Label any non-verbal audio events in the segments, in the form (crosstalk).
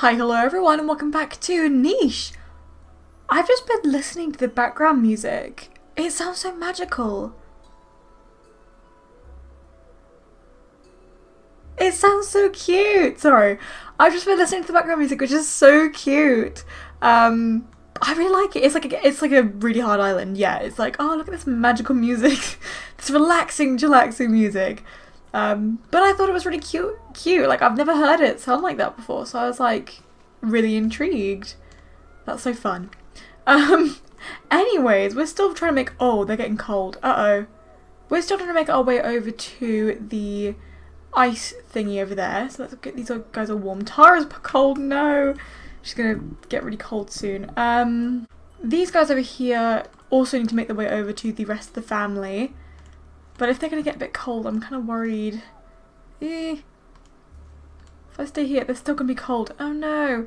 Hi, hello everyone, and welcome back to Niche. I've just been listening to the background music. It sounds so magical. It sounds so cute. Sorry, I've just been listening to the background music, which is so cute. Um, I really like it. It's like a, it's like a really hard island. Yeah, it's like oh look at this magical music, (laughs) this relaxing, chillaxing music. Um, but I thought it was really cute. Cute. Like I've never heard it sound like that before, so I was like really intrigued. That's so fun. Um, (laughs) anyways, we're still trying to make. Oh, they're getting cold. Uh oh. We're still trying to make our way over to the ice thingy over there. So let's get these guys are warm. Tara's cold. No, she's gonna get really cold soon. Um, these guys over here also need to make their way over to the rest of the family. But if they're going to get a bit cold, I'm kind of worried. Eh. If I stay here, they're still going to be cold. Oh no.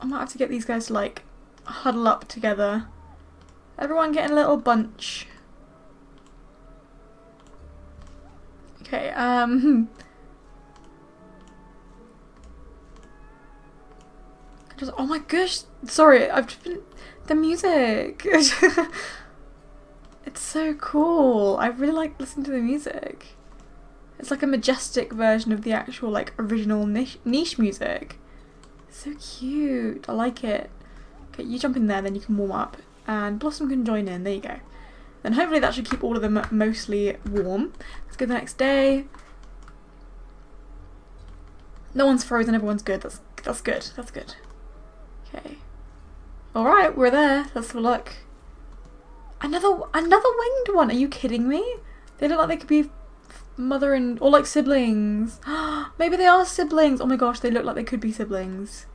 I might have to get these guys to like huddle up together. Everyone get in a little bunch. Okay, um... Just, oh my gosh, sorry, I've just been the music. (laughs) it's so cool. I really like listening to the music. It's like a majestic version of the actual like original niche, niche music. So cute. I like it. Okay, you jump in there, then you can warm up. And Blossom can join in. There you go. Then hopefully that should keep all of them mostly warm. Let's go the next day. No one's frozen, everyone's good. That's that's good. That's good. Okay. Alright, we're there. Let's have a look. Another another winged one. Are you kidding me? They look like they could be mother and or like siblings. (gasps) Maybe they are siblings. Oh my gosh, they look like they could be siblings.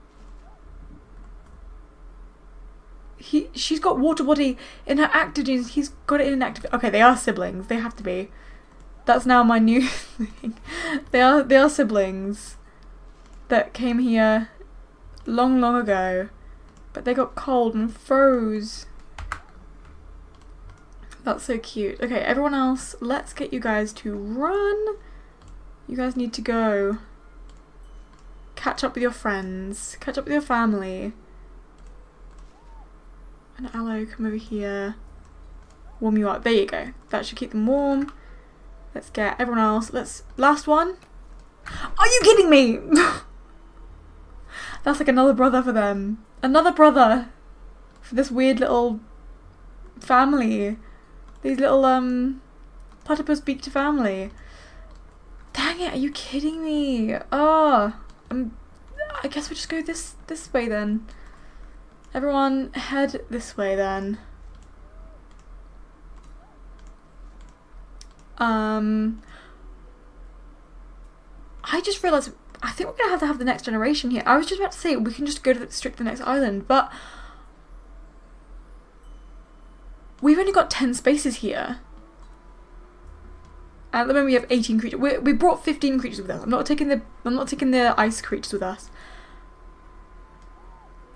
He she's got water body in her active genes. He's got it in active. Okay, they are siblings. They have to be. That's now my new (laughs) thing. They are they are siblings that came here long long ago. But they got cold and froze. That's so cute. Okay, everyone else, let's get you guys to run. You guys need to go. Catch up with your friends. Catch up with your family. And Aloe, come over here. Warm you up. There you go. That should keep them warm. Let's get everyone else. Let's... Last one. Are you kidding me? (laughs) That's like another brother for them another brother for this weird little family. These little um platypus beaked family. Dang it, are you kidding me? Oh, um, I guess we just go this this way then. Everyone head this way then. Um, I just realised I think we're going to have to have the next generation here. I was just about to say we can just go to the, straight to the next island, but we've only got 10 spaces here. At the moment we have 18 creatures. We, we brought 15 creatures with us. I'm not taking the I'm not taking the ice creatures with us.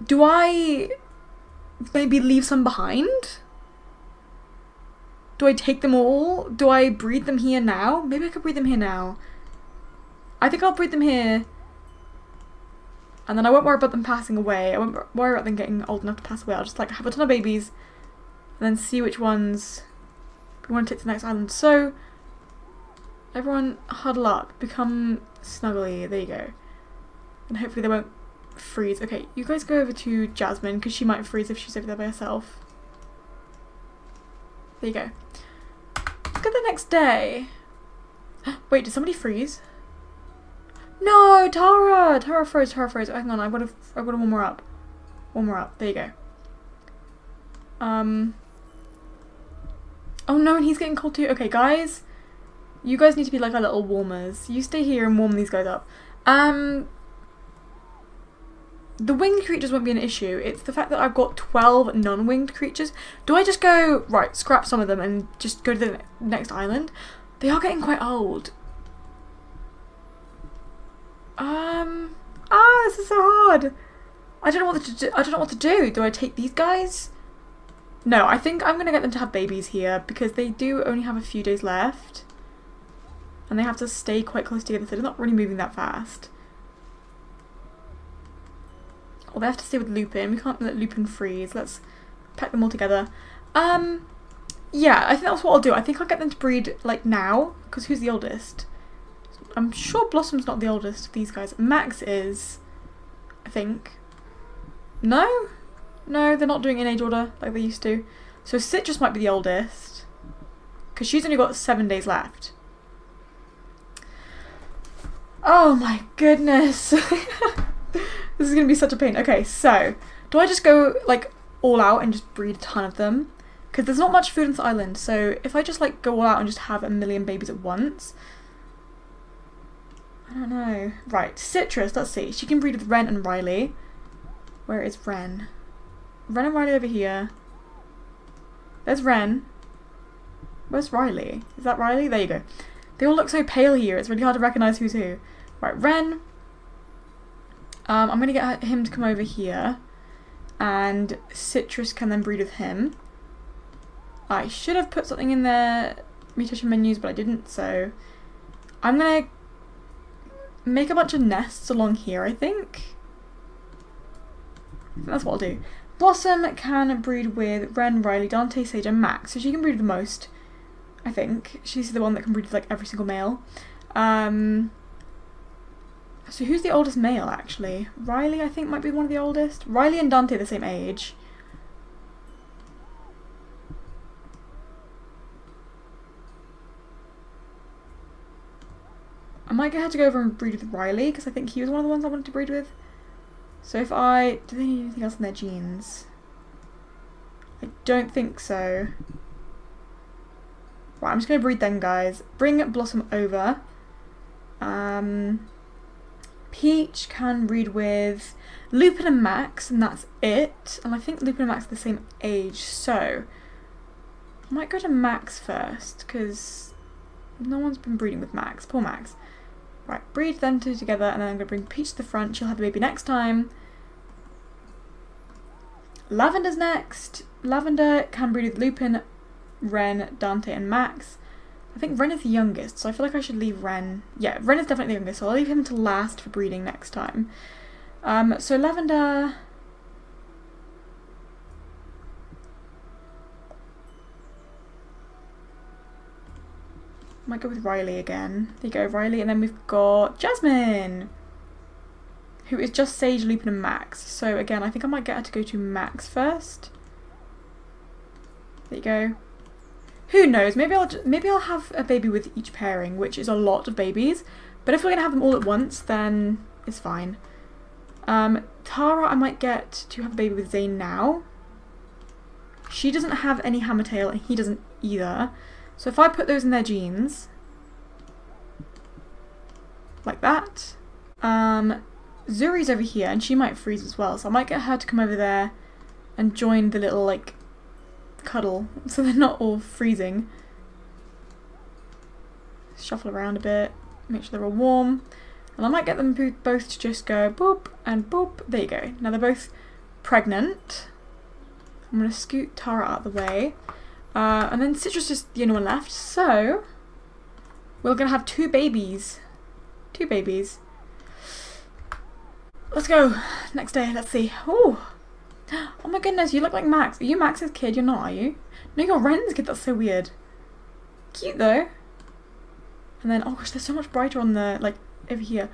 Do I maybe leave some behind? Do I take them all? Do I breed them here now? Maybe I could breed them here now. I think I'll breed them here. And then I won't worry about them passing away. I won't worry about them getting old enough to pass away. I'll just like have a ton of babies and then see which ones we want to take to the next island. So everyone huddle up, become snuggly. There you go. And hopefully they won't freeze. Okay, you guys go over to Jasmine because she might freeze if she's over there by herself. There you go. Let's go the next day. (gasps) Wait, did somebody freeze? No, Tara! Tara froze, Tara froze. Hang on, I've got to, I've got to warm her up. Warm her up. There you go. Um. Oh no, and he's getting cold too. Okay, guys. You guys need to be like our little warmers. You stay here and warm these guys up. Um. The winged creatures won't be an issue. It's the fact that I've got 12 non-winged creatures. Do I just go, right, scrap some of them and just go to the next island? They are getting quite old. Um. Ah, this is so hard. I don't know what to do. I don't know what to do. Do I take these guys? No, I think I'm gonna get them to have babies here because they do only have a few days left. And and they have to stay quite close together, so they're not really moving that fast. Or they have to stay with Lupin. We can't let Lupin freeze. Let's pack them all together. Um, yeah, I think that's what I'll do. I think I'll get them to breed, like, now. Because who's the oldest? I'm sure Blossom's not the oldest of these guys. Max is, I think. No? No, they're not doing in age order like they used to. So Citrus might be the oldest. Because she's only got seven days left. Oh my goodness. (laughs) this is going to be such a pain. Okay, so do I just go like all out and just breed a ton of them? Because there's not much food on this island, so if I just like go all out and just have a million babies at once, I don't know. Right, Citrus, let's see. She can breed with Ren and Riley. Where is Ren? Ren and Riley over here. There's Ren. Where's Riley? Is that Riley? There you go. They all look so pale here, it's really hard to recognise who's who. Right, Ren. Um, I'm going to get him to come over here. And Citrus can then breed with him. I should have put something in their mutation menus, but I didn't, so... I'm going to make a bunch of nests along here, I think. That's what I'll do. Blossom can breed with Ren, Riley, Dante, Sage, and Max, so she can breed the most, I think. She's the one that can breed with like every single male. Um, so who's the oldest male, actually? Riley, I think, might be one of the oldest. Riley and Dante the same age. I might her to go over and breed with Riley, because I think he was one of the ones I wanted to breed with. So if I... Do they need anything else in their genes? I don't think so. Right, I'm just going to breed them guys. Bring Blossom over. Um, Peach can breed with Lupin and Max, and that's it. And I think Lupin and Max are the same age, so... I might go to Max first, because no one's been breeding with Max. Poor Max. Right, breed them two together and then I'm going to bring Peach to the front. She'll have a baby next time. Lavender's next. Lavender can breed with Lupin, Ren, Dante and Max. I think Ren is the youngest, so I feel like I should leave Ren. Yeah, Ren is definitely the youngest, so I'll leave him to last for breeding next time. Um, so Lavender... Might go with Riley again. There you go, Riley. And then we've got Jasmine, who is just Sage, Lupin and Max. So again, I think I might get her to go to Max first. There you go. Who knows? Maybe I'll maybe I'll have a baby with each pairing, which is a lot of babies. But if we're gonna have them all at once, then it's fine. Um, Tara, I might get to have a baby with Zane now. She doesn't have any hammertail, and he doesn't either. So if I put those in their genes, like that, um, Zuri's over here and she might freeze as well. So I might get her to come over there and join the little like cuddle (laughs) so they're not all freezing. Shuffle around a bit, make sure they're all warm. And I might get them both to just go boop and boop. There you go. Now they're both pregnant. I'm going to scoot Tara out of the way. Uh, and then Citrus is the only one left, so we're gonna have two babies. Two babies. Let's go. Next day, let's see. Oh, oh my goodness, you look like Max. Are you Max's kid? You're not, are you? No, you're Ren's kid. That's so weird. Cute though. And then, oh gosh, they're so much brighter on the, like, over here.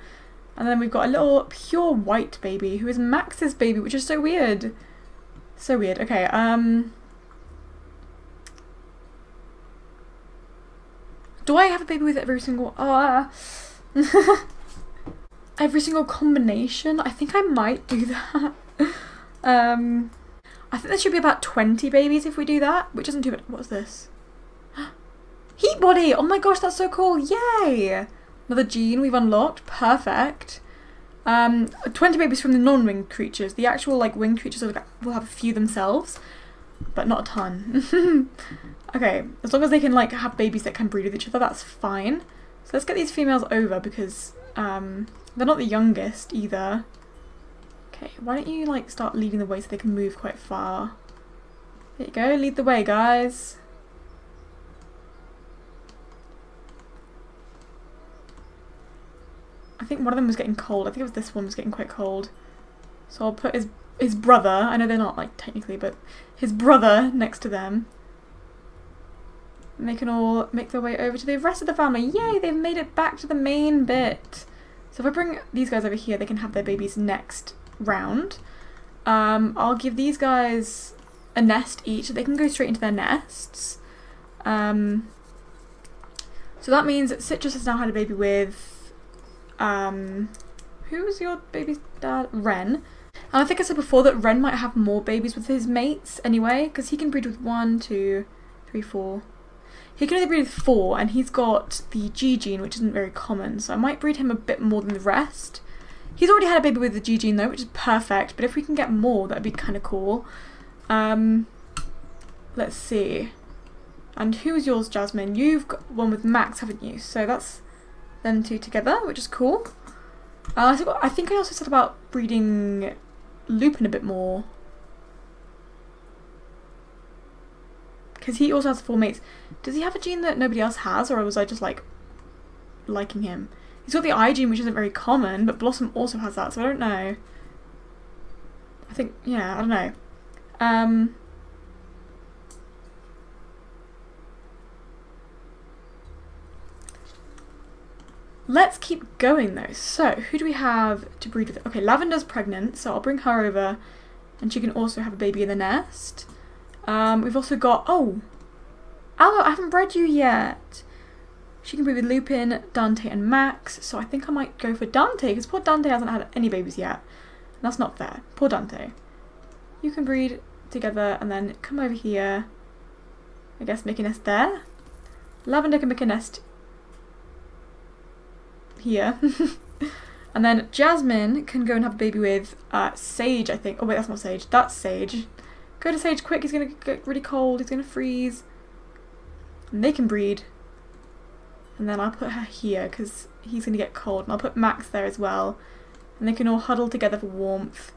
And then we've got a little pure white baby who is Max's baby, which is so weird. So weird. Okay, um... Do I have a baby with every single... Uh, (laughs) every single combination? I think I might do (laughs) that. um, I think there should be about 20 babies if we do that, which isn't too bad. What's this? (gasps) Heat body! Oh my gosh, that's so cool! Yay! Another gene we've unlocked. Perfect. Um, 20 babies from the non-winged creatures. The actual like winged creatures will have a few themselves, but not a ton. (laughs) Okay, as long as they can like have babies that can breed with each other, that's fine. So let's get these females over because um, they're not the youngest either. Okay, why don't you like start leading the way so they can move quite far. There you go, lead the way guys. I think one of them was getting cold. I think it was this one was getting quite cold. So I'll put his his brother, I know they're not like technically, but his brother next to them. And they can all make their way over to the rest of the family. Yay, they've made it back to the main bit. So if I bring these guys over here, they can have their babies next round. Um, I'll give these guys a nest each. They can go straight into their nests. Um, so that means that Citrus has now had a baby with, um, your baby's dad? Ren. And I think I said before that Ren might have more babies with his mates anyway, because he can breed with one, two, three, four. He can only breed four, and he's got the G gene, which isn't very common, so I might breed him a bit more than the rest. He's already had a baby with the G gene though, which is perfect, but if we can get more, that'd be kind of cool. Um, let's see. And who's yours, Jasmine? You've got one with Max, haven't you? So that's them two together, which is cool. Uh, I think I also said about breeding Lupin a bit more. Because he also has four mates. Does he have a gene that nobody else has, or was I just like liking him? He's got the eye gene, which isn't very common, but Blossom also has that, so I don't know. I think, yeah, I don't know. Um, Let's keep going though. So, who do we have to breed with? Okay, Lavender's pregnant, so I'll bring her over and she can also have a baby in the nest. Um, we've also got, oh, Aloe, I haven't bred you yet. She can breed with Lupin, Dante and Max, so I think I might go for Dante because poor Dante hasn't had any babies yet. That's not fair. Poor Dante. You can breed together and then come over here. I guess make a nest there. Lavender can make a nest here. (laughs) and then Jasmine can go and have a baby with uh, Sage, I think. Oh wait, that's not Sage. That's Sage. Go to Sage quick, he's gonna get really cold, he's gonna freeze. And they can breed. And then I'll put her here because he's gonna get cold. And I'll put Max there as well. And they can all huddle together for warmth.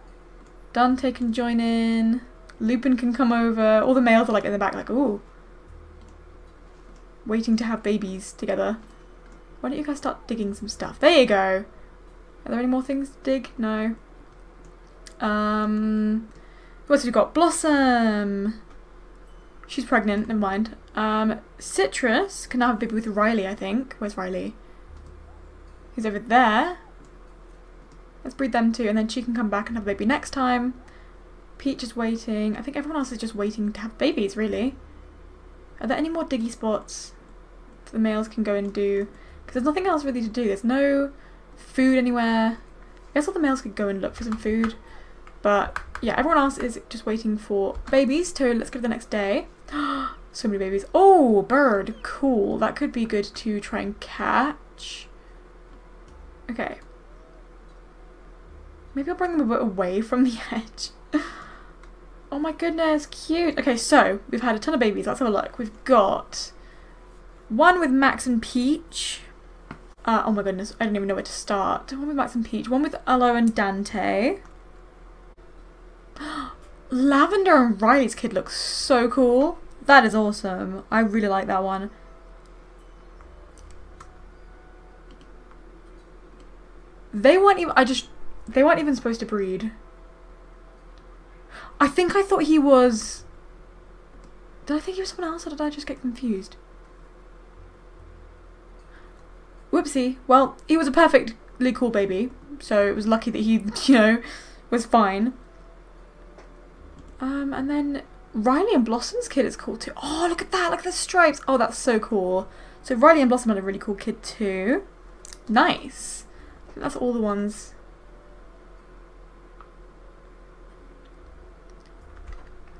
Dante can join in. Lupin can come over. All the males are like in the back like, ooh. Waiting to have babies together. Why don't you guys start digging some stuff? There you go. Are there any more things to dig? No. Um, else have we got? Blossom. She's pregnant, never mind. Um, Citrus can now have a baby with Riley, I think. Where's Riley? He's over there. Let's breed them too, and then she can come back and have a baby next time. Peach is waiting. I think everyone else is just waiting to have babies, really. Are there any more diggy spots that the males can go and do? Because there's nothing else really to do. There's no food anywhere. I guess all the males could go and look for some food. But yeah, everyone else is just waiting for babies. So let's go to the next day. (gasps) so many babies. Oh, bird. Cool. That could be good to try and catch. Okay. Maybe I'll bring them a bit away from the (laughs) edge. oh my goodness, cute. Okay, so we've had a ton of babies. Let's have a look. We've got one with Max and Peach. Uh, oh my goodness, I don't even know where to start. One with Max and Peach, one with Aloe and Dante. Lavender and Riley's kid looks so cool. That is awesome. I really like that one. They weren't even, I just, they weren't even supposed to breed. I think I thought he was, did I think he was someone else or did I just get confused? Whoopsie. Well, he was a perfectly cool baby, so it was lucky that he, (laughs) you know, was fine. Um, and then Riley and Blossom's kid is cool too. Oh, look at that! Look at the stripes! Oh, that's so cool. So Riley and Blossom had a really cool kid too. Nice. That's all the ones.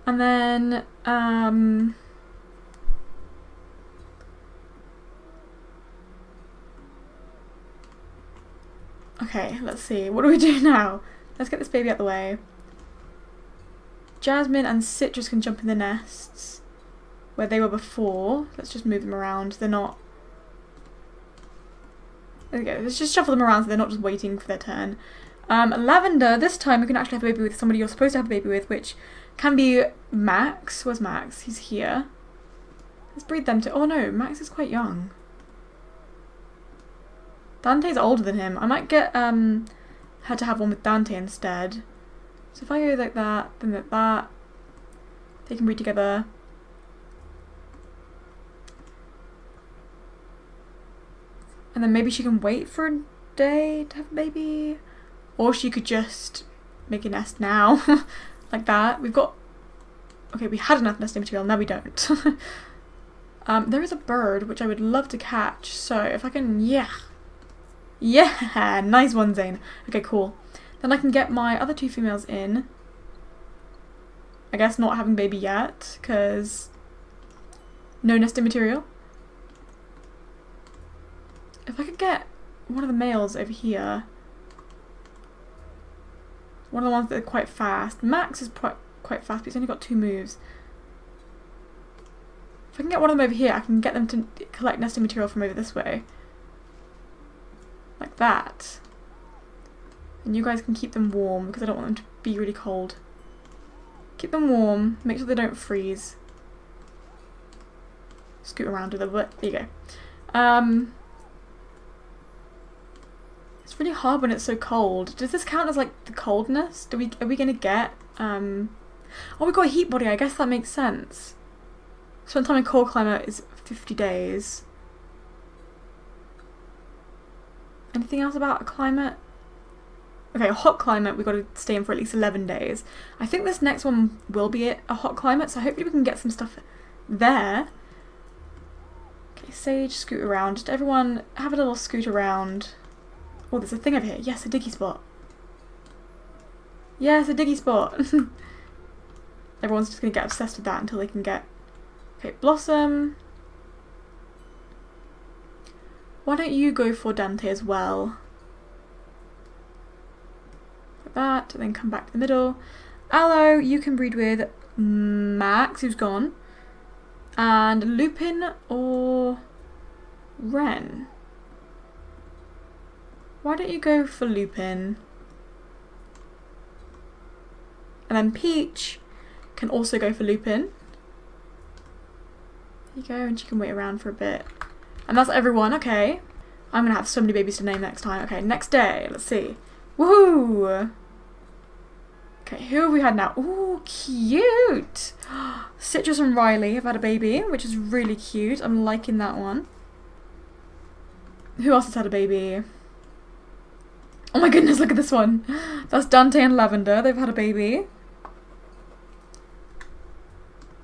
And then, um... Okay, let's see. What do we do (laughs) now? Let's get this baby out of the way. Jasmine and Citrus can jump in the nests where they were before. Let's just move them around. They're not... There we go. Let's just shuffle them around so they're not just waiting for their turn. Um, Lavender, this time we can actually have a baby with somebody you're supposed to have a baby with, which can be Max. Where's Max? He's here. Let's breed them to... Oh no, Max is quite young. Dante's older than him. I might get um her to have one with Dante instead. So if I go like that, then like that, they can breed together. And then maybe she can wait for a day to have a baby. Or she could just make a nest now. (laughs) like that. We've got... Okay, we had enough nesting material, now we don't. (laughs) um, there is a bird, which I would love to catch. So if I can... Yeah. Yeah! (laughs) Nice one, Zane. Okay, cool. Then I can get my other two females in. I guess not having baby yet, because no nesting material. If I could get one of the males over here. One of the ones that are quite fast. Max is quite quite fast, but he's only got two moves. If I can get one of them over here, I can get them to collect nesting material from over this way. Like that. And you guys can keep them warm because I don't want them to be really cold. Keep them warm, make sure they don't freeze. Scoot around a little bit. There you go. Um, it's really hard when it's so cold. Does this count as like the coldness? Do we are we gonna get um Oh we got a heat body, I guess that makes sense. Spend time in cold climate is fifty days. Anything else about a climate? Okay, a hot climate, we've got to stay in for at least 11 days. I think this next one will be a hot climate, so hopefully we can get some stuff there. Okay, Sage, scoot around. Just everyone have a little scoot around. Oh, there's a thing over here. Yes, a diggy spot. Yes, a diggy spot. (laughs) Everyone's just going to get obsessed with that until they can get... Okay, Blossom. Why don't you go for Dante as well? That, and then come back to the middle. Aloe, you can breed with Max, who's gone. And Lupin or Ren. Why don't you go for Lupin? And then Peach can also go for Lupin. There you go, and she can wait around for a bit. And that's everyone, okay. I'm gonna have so many babies to name next time. Okay, next day, let's see. Woohoo! Okay, who have we had now? Ooh, cute! (gasps) Citrus and Riley have had a baby, which is really cute. I'm liking that one. Who else has had a baby? Oh my goodness, look at this one. (gasps) That's Dante and Lavender. They've had a baby.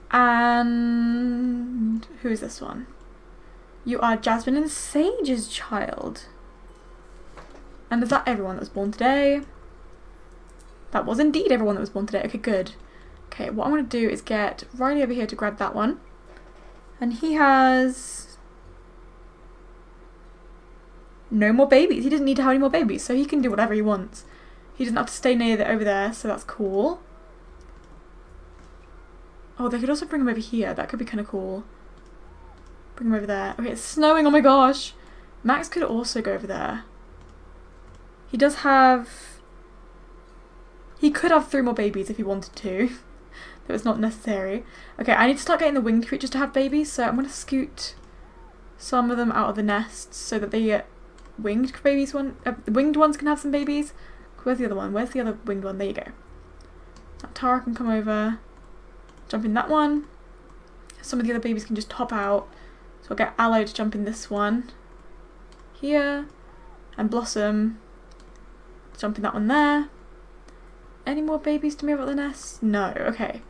And who is this one? You are Jasmine and Sage's child. And is that everyone that was born today? That was indeed everyone that was born today. Okay, good. Okay, what I'm going to do is get Riley over here to grab that one. And he has no more babies. He doesn't need to have any more babies, so he can do whatever he wants. He doesn't have to stay near the, over there, so that's cool. Oh, they could also bring him over here. That could be kind of cool. Bring him over there. Okay, it's snowing. Oh my gosh. Max could also go over there. He does have... He could have three more babies if he wanted to. (laughs) that was not necessary. Okay, I need to start getting the winged creatures to have babies, so I'm going to scoot some of them out of the nests so that get winged babies one. Uh, the winged ones can have some babies. Where's the other one? Where's the other winged one? There you go. Now Tara can come over, jump in that one. Some of the other babies can just hop out. So I'll get Aloe to jump in this one. Here. And Blossom. Jump in that one there. Any more babies to move out the nest? No. Okay.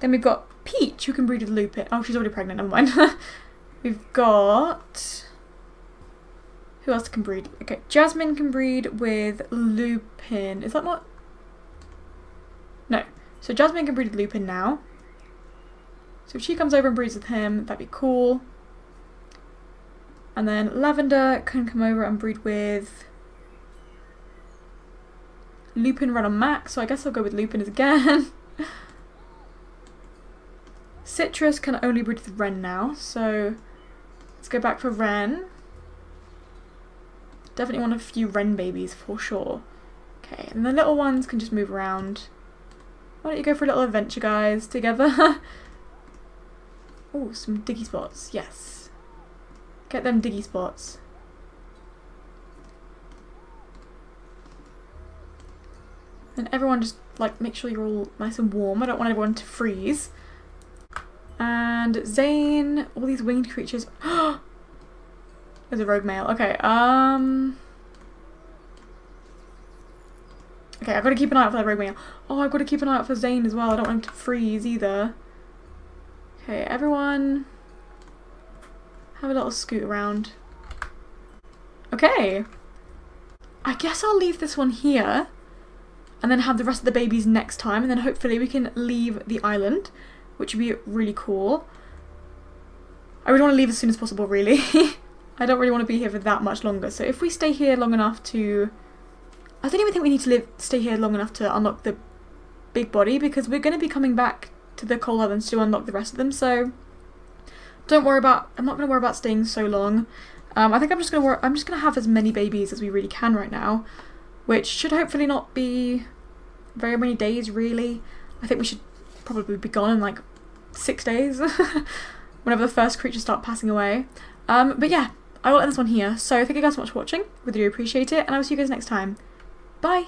Then we've got Peach, who can breed with Lupin. Oh, she's already pregnant. Never mind. (laughs) we've got... Who else can breed? Okay, Jasmine can breed with Lupin. Is that not? No. So Jasmine can breed with Lupin now. So if she comes over and breeds with him, that'd be cool. And then Lavender can come over and breed with Lupin run on Max, so I guess I'll go with Lupin again. (laughs) Citrus can only breed with Ren now, so let's go back for Ren. Definitely want a few Ren babies for sure. Okay, and the little ones can just move around. Why don't you go for a little adventure, guys, together? (laughs) oh, some diggy spots. Yes. Get them diggy spots. Then everyone just like make sure you're all nice and warm. I don't want everyone to freeze. And Zane, all these winged creatures. (gasps) There's a rogue male. Okay, um... Okay, I've got to keep an eye out for that rogue male. Oh, I've got to keep an eye out for Zane as well. I don't want him to freeze either. Okay, everyone... Have a little scoot around. Okay. I guess I'll leave this one here and then have the rest of the babies next time and then hopefully we can leave the island which would be really cool. I would want to leave as soon as possible really. (laughs) I don't really want to be here for that much longer so if we stay here long enough to... I don't even think we need to live stay here long enough to unlock the big body because we're going to be coming back to the coal islands to unlock the rest of them so don't worry about I'm not going to worry about staying so long. Um, I think I'm just going to I'm just going to have as many babies as we really can right now which should hopefully not be very many days really. I think we should probably be gone in like six days (laughs) whenever the first creatures start passing away. Um, but yeah, I will end this one here. So thank you guys so much for watching. Really do appreciate it and I will see you guys next time. Bye!